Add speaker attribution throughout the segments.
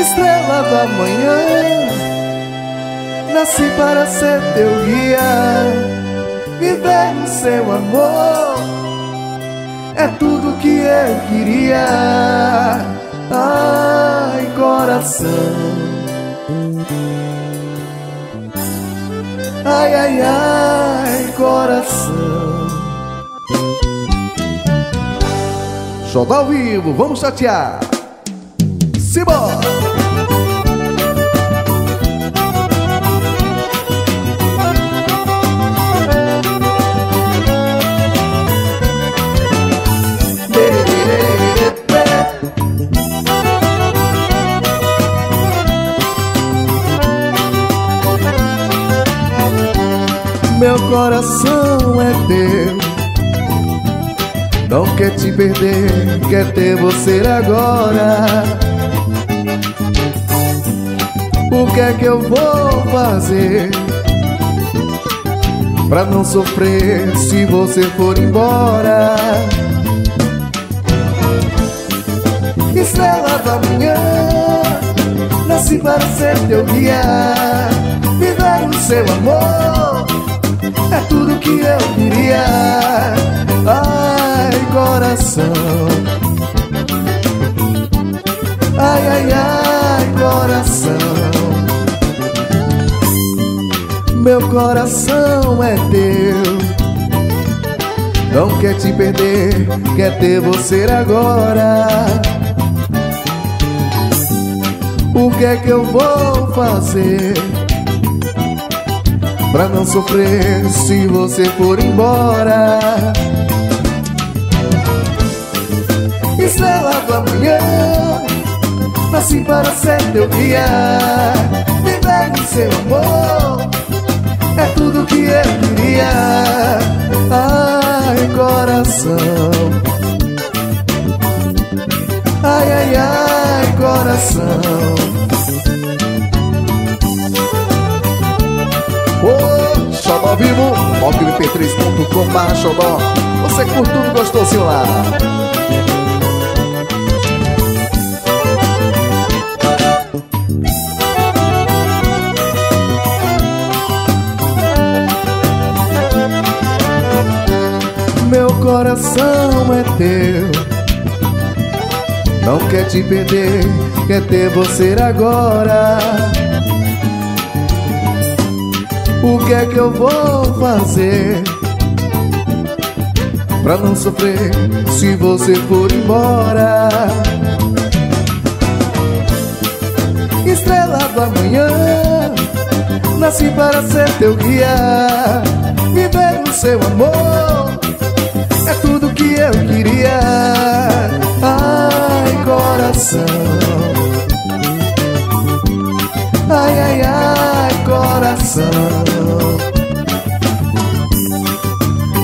Speaker 1: estrela da manhã. Nasci para ser teu guia, viver no seu amor. É tudo que eu queria. Ai, coração. Ai, ai, ai, coração. Show ao vivo, vamos chatear. Simbora! Meu coração é teu Não quer te perder, quer ter você agora O que é que eu vou fazer Pra não sofrer se você for embora? Estrela da manhã Nasci para ser teu guia Viver o seu amor É tudo que eu queria. Ai, coração Meu coração é teu. Não quer te perder, quer ter você agora. O que é que eu vou fazer Pra não sofrer se você for embora? Estrela do amanhã. Nasci para ser teu guia. Viver no seu amor Ai, ai, ai, coração. Ô, Xodó Vivo, mp3.com barra Xodó. Você curte tudo gostosinho lá. Meu coração é teu Não quer te perder, quer ter você agora. O que é que eu vou fazer Pra não sofrer se você for embora? Estrela do amanhã Nasci para ser teu guia Viver no seu amor. É tudo que eu queria coração. Ai, ai, ai, coração.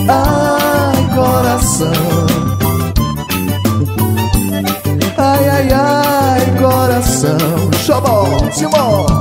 Speaker 1: Ai, coração. Ai, ai, ai, coração. Xobó, Simão